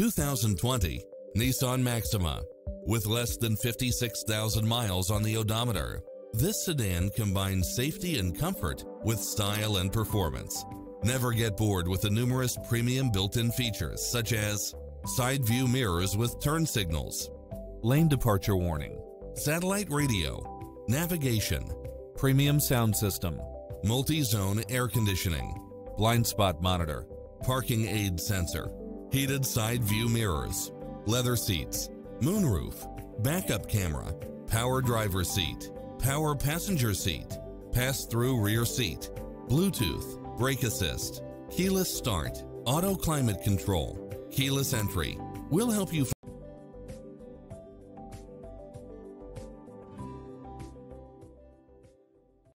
2020 Nissan Maxima. With less than 56,000 miles on the odometer, this sedan combines safety and comfort with style and performance. Never get bored with the numerous premium built-in features such as side view mirrors with turn signals, lane departure warning, satellite radio, navigation, premium sound system, multi-zone air conditioning, blind spot monitor, parking aid sensor, heated side view mirrors, leather seats, moonroof, backup camera, power driver seat, power passenger seat, pass-through rear seat, Bluetooth, brake assist, keyless start, auto climate control, keyless entry. We'll help you